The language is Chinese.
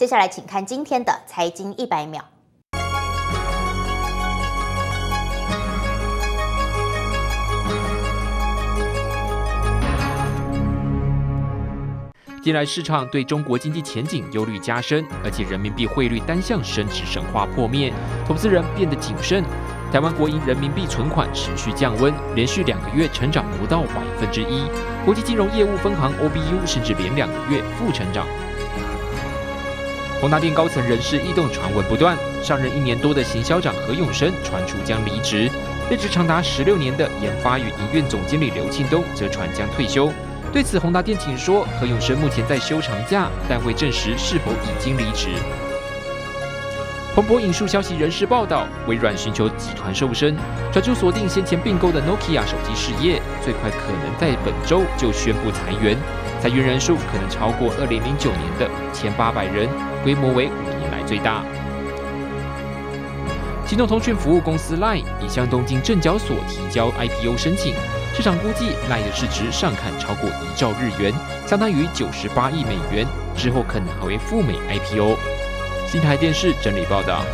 接下来，请看今天的财经一百秒。近来市场对中国经济前景忧虑加深，而且人民币汇率单向升值神话破灭，投资人变得谨慎。台湾国营人民币存款持续降温，连续两个月成长不到百分之一。国际金融业务分行 OBU 甚至连两个月负成长。宏达电高层人事异动传闻不断，上任一年多的行销长何永生传出将离职，任职长达十六年的研发与营运总经理刘庆东则传将退休。对此，宏达电请说，何永生目前在休长假，但未证实是否已经离职。彭博引述消息人士报道，微软寻求集团瘦身，传出锁定先前并购的 Nokia 手机事业，最快可能在本周就宣布裁员，裁员人数可能超过2009年的千八百人，规模为五年来最大。移动通讯服务公司 Line 已向东京证交所提交 IPO 申请。市场估计，LINE 的市值上看超过一兆日元，相当于九十八亿美元。之后可能还会赴美 IPO。新台电视整理报道。